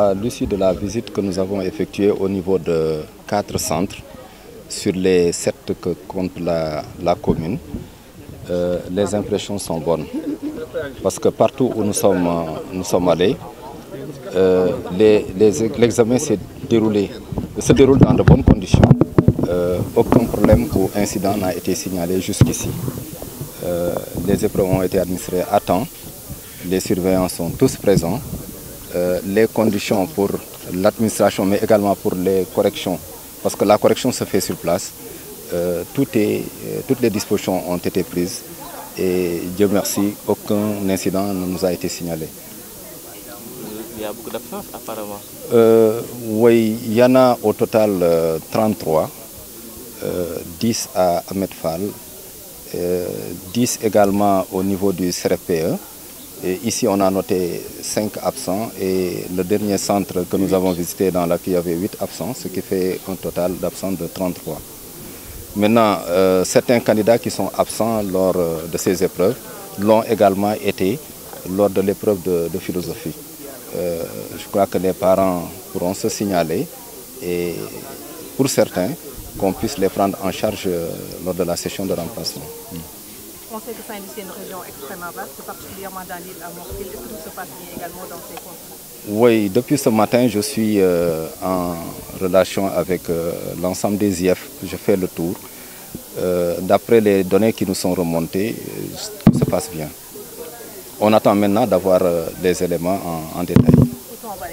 À l'issue de la visite que nous avons effectuée au niveau de quatre centres sur les sept que compte la, commune, euh, les impressions sont bonnes. Parce que partout où nous sommes, sommes allés, euh, l'examen les, s'est déroulé, se déroule dans de bonnes conditions. Euh, aucun problème ou incident n'a été signalé jusqu'ici. les épreuves ont été administrées à temps, les surveillants sont tous présents. Euh, les conditions pour l'administration, mais également pour les corrections, parce que la correction se fait sur place. Euh, tout est, euh, toutes les dispositions ont été prises et Dieu merci, aucun incident ne nous a été signalé. Il y a beaucoup d'absences apparemment euh, Oui, il y en a au total 33, 10 à Ahmed Fall, 10 également au niveau du CRPE. Ici, on a noté 5 absents et le dernier centre que nous avons visité dans y avait 8 absents, ce qui fait un total d'absents de 33. Maintenant, euh, certains candidats qui sont absents lors de ces épreuves l'ont également été lors de l'épreuve de, de, philosophie. Euh, je crois que les parents pourront se signaler et pour certains, qu'on puisse les prendre en charge lors de la session de remplacement. Sait que Saint-Louis est une région extrêmement vaste, particulièrement dans l'île à Morphil. Est-ce que tout se passe bien également dans ces conditions? Oui, depuis ce matin, je suis euh, en relation avec euh, l'ensemble des IF. Je fais le tour. Euh, D'après les données qui nous sont remontées, tout se passe bien. On attend maintenant d'avoir des éléments en, en détail. Pour la,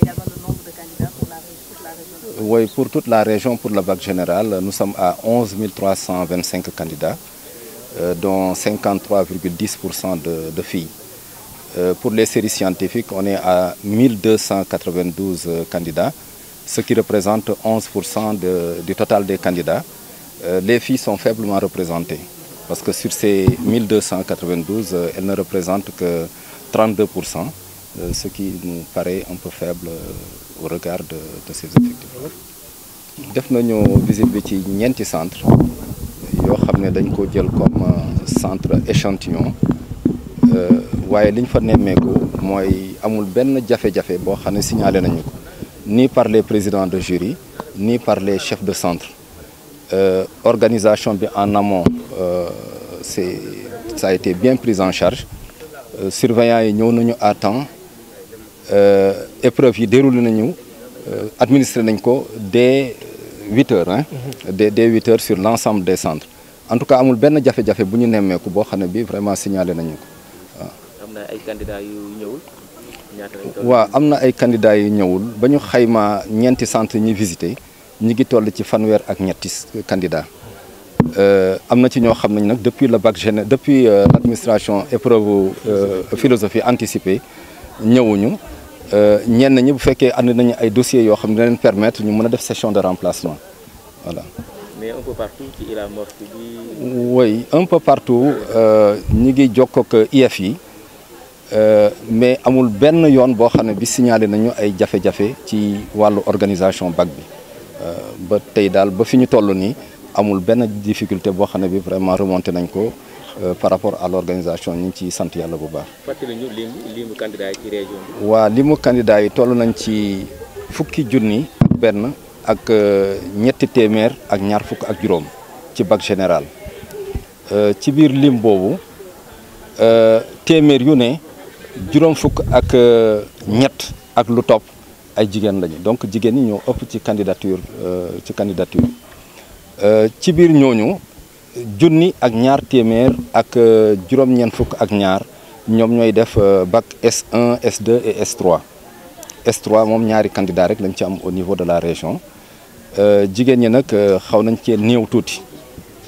toute la région Oui, pour toute la région, pour le bac général, nous sommes à 11 325 candidats dont 53,10% de, filles. Euh, pour les séries scientifiques, on est à 1292 candidats, ce qui représente 11% de, du total des candidats. Euh, les filles sont faiblement représentées, parce que sur ces 1292, euh, elles ne représentent que 32%, ce qui nous paraît un peu faible au regard de, ces effectifs. Yoo xam ne dañ ko jël comme centre échantillon waaye li ñu fa nemmeeku mooy amul benn jafe-jafe boo xam ne signalé nañu ko ni par les présidents de jury ni par les chefs de centre. Euh, organisation bi en amont euh, c'est ça a été bien pris en charge. Euh, surveillants yi ñëw nañu à temps. Épreuve yi déroulé nañu. Administré nañ ko dès huit heures hein. Dès dès huit heures sur l'ensemble des centres en tout cas amul benn jafe-jafe bu ñu nemmeeku boo xam ne bii vraiment signalé nañu ko waaw. am na ay candidats yu ñëwul? Waaw am na ay candidats yu ñëwul. Ba ñu xaymaa ñeenti centre ñi visité ñi ngi toll ci fanweer ak ñetti candidats. Am na ci ñoo xam nañ nag depuis le bac géné depuis l'administration épreuve philosophie anticipée ñëwuñu. Ñenn ñi bu fekkee andi nañu ay dossiers yoo xam ne dina leen permettre ñu mën a def session de remplacement. Voilà. Mais un peu partout ci Ila Morphil bi. oui un peu partout ñi ngi jokkoo ak IF yi mais amul benn yoon boo xam ne bi signalé nañu ay jafe-jafe ci wàllu organisation bac bi ba tey daal ba fi ñu toll nii amul benn difficulté boo xam ne bi vraiment remonté nañ ko par rapport à l'organisation ñu ngi ciy sant yàlla bu baax. fàttali ñu lim limu candidat yi ci région bi. waa limu candidat yi toll nañ ci fukki junni ak benn. Ak ñetti téeméer ak ñaar fukk ak juróom ci bac général. Ci biir lim boobu téeméer yu ne juróom fukk ak ñett ak lu topp ay jigéen lañu. Donc jigéen ñi ñoo ëpp ci candidature ci candidature. Ci biir ñooñu junni ak ñaar téeméer ak juróom-ñeent fukk ak ñaar ñoom ñooy def bac S1 S2 et S3 S3 moom ñaari candidat rek lañ ci am au niveau de la région. Jigéen ñi nag xaw nañ cee néew tuuti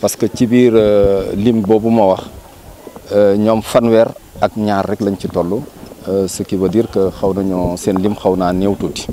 parce que ci biir lim boobu ma wax ñoom fanweer ak ñaar rek lañ ci toll. Ce qui veut dire que xaw nañoo seen lim xaw naa néew tuuti.